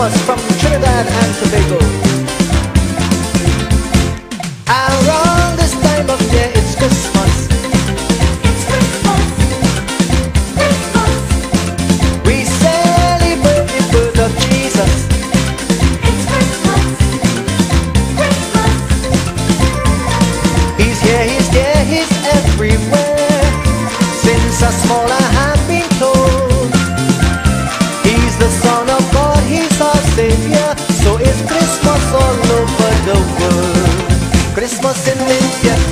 From Trinidad and Tobago. Savior. So it's Christmas all over the world. Christmas in India.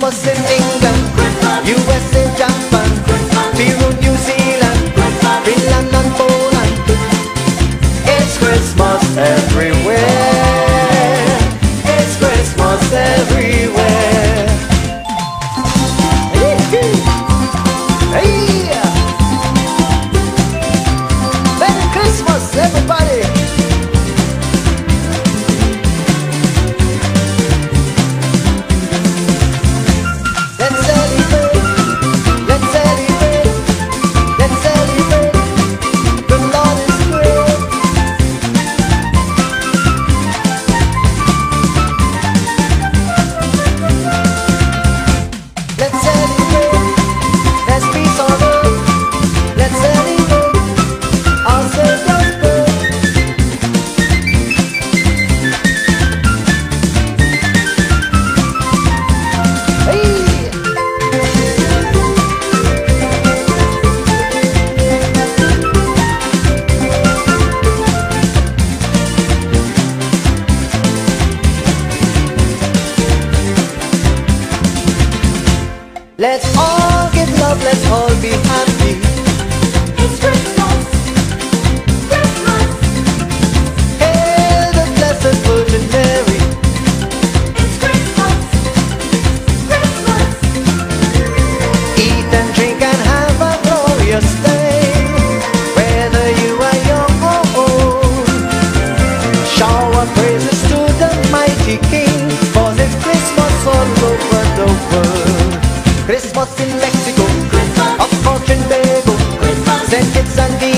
was sending Let's all get love, let's all be happy. Christmas in Mexico, Christmas. up for Trinidad, send kids and